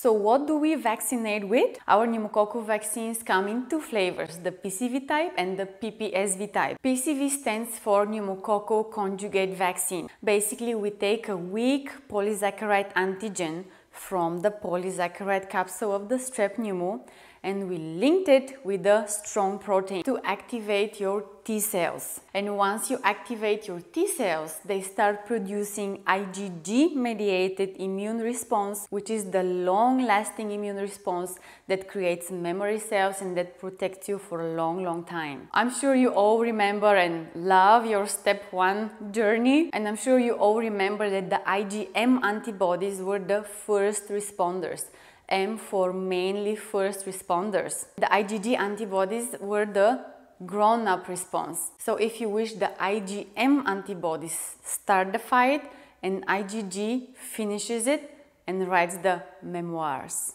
So what do we vaccinate with? Our pneumococcal vaccines come in two flavors, the PCV type and the PPSV type. PCV stands for pneumococcal conjugate vaccine. Basically, we take a weak polysaccharide antigen from the polysaccharide capsule of the strep pneumo and we linked it with a strong protein to activate your T cells. And once you activate your T cells, they start producing IgG mediated immune response, which is the long lasting immune response that creates memory cells and that protects you for a long, long time. I'm sure you all remember and love your step one journey. And I'm sure you all remember that the IgM antibodies were the first responders. M for mainly first responders. The IgG antibodies were the grown-up response. So if you wish the IgM antibodies start the fight and IgG finishes it and writes the memoirs.